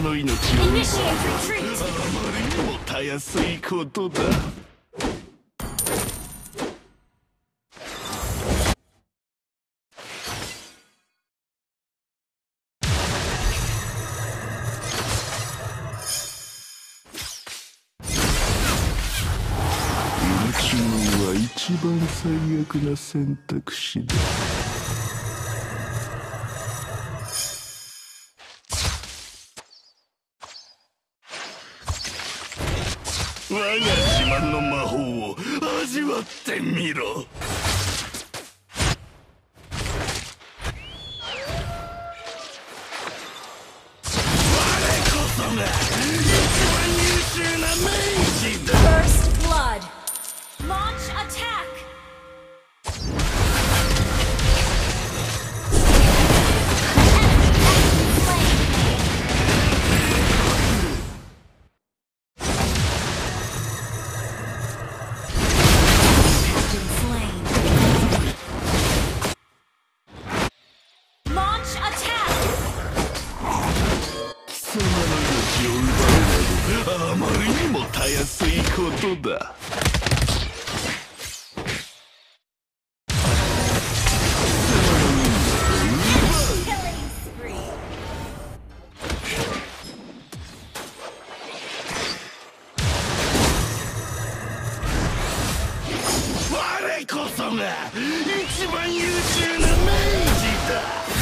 貴様の命を。もたやすいことだ。一番最悪な選択肢だ我が自慢の魔法を味わってみろ。あまりにもたやすいことだ。我こそが一番優秀な明治だ。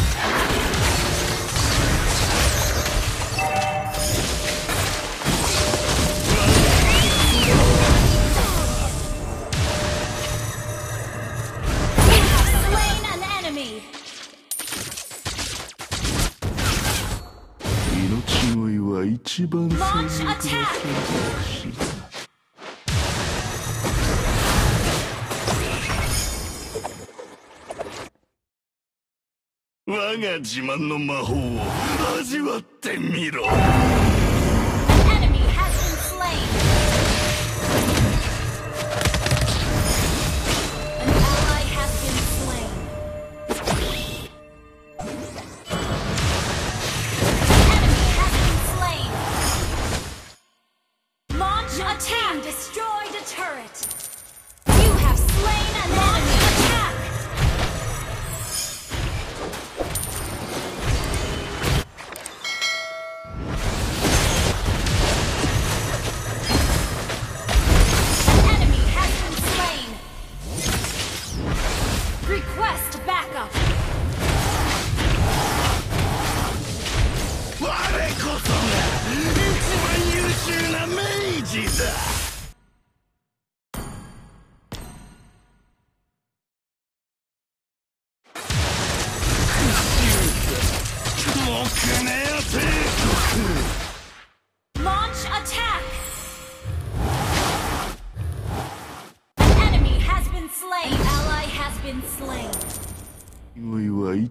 は一番最悪な Launch 選 attack! 択肢だ我が自慢の魔法を味わってみろ Launch attack! An enemy has been slain. Ally has been slain. 国酔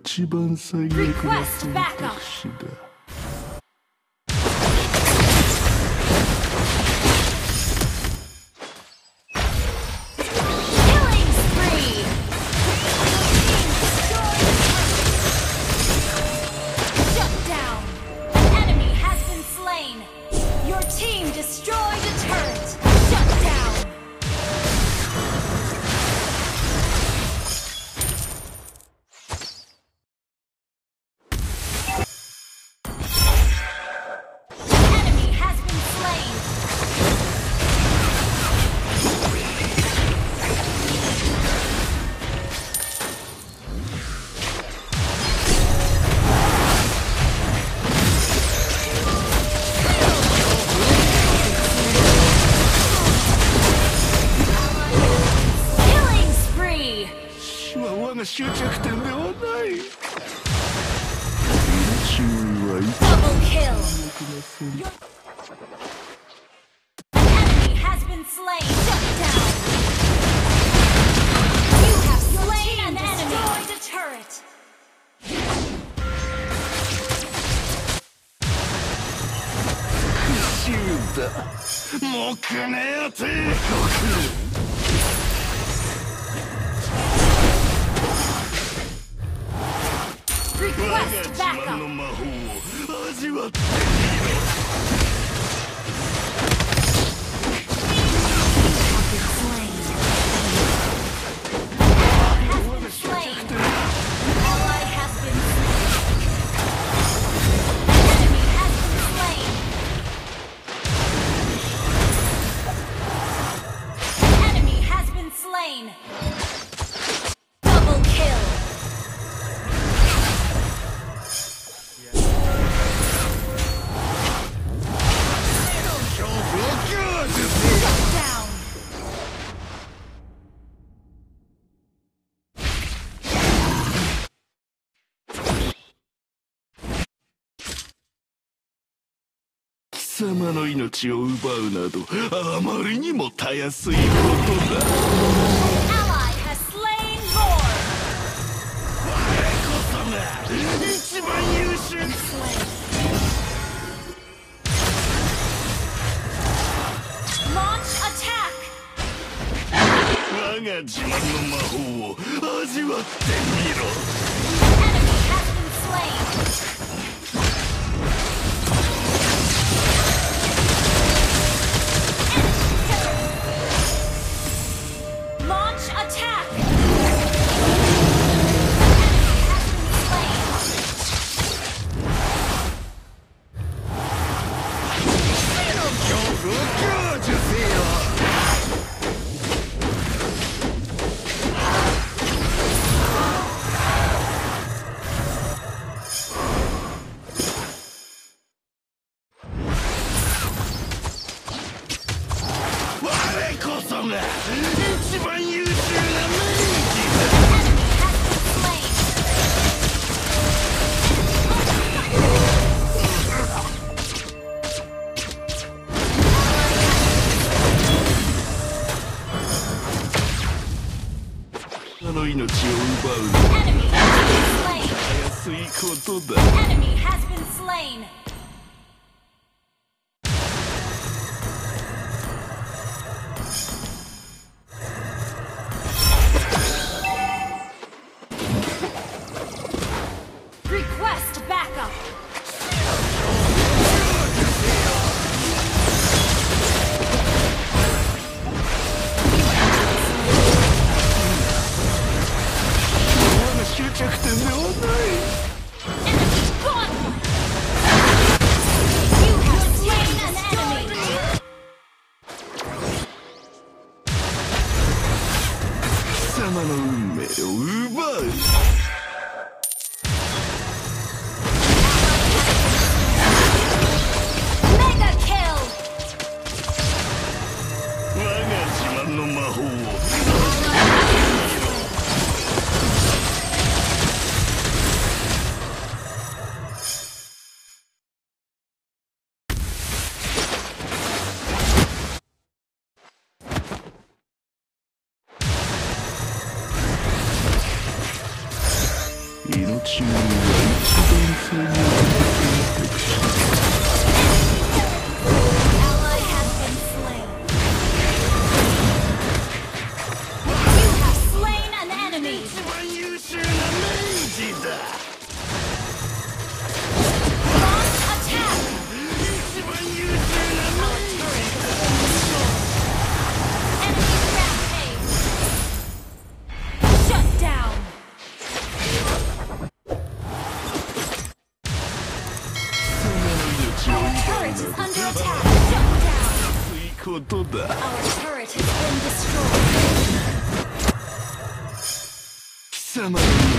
様が終着点ではない。命はいただもうくねえよ帝国 Request 我が自慢 backup. 様の命を奪うなどあまりにもたやすいことだ。一番優秀 Launch attack. 我が自慢の魔法を味わってみろこそが一番優秀な明治だ Enemy has been slain. Enemy の命を奪うのは Enemy has been slain. たやすいことだ命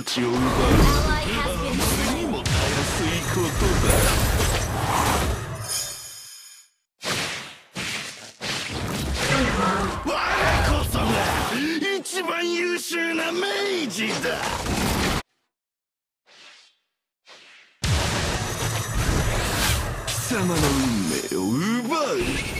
命を奪うあまりにもたやすいことだ。我こそが一番優秀な明治だ。貴様の運命を奪う。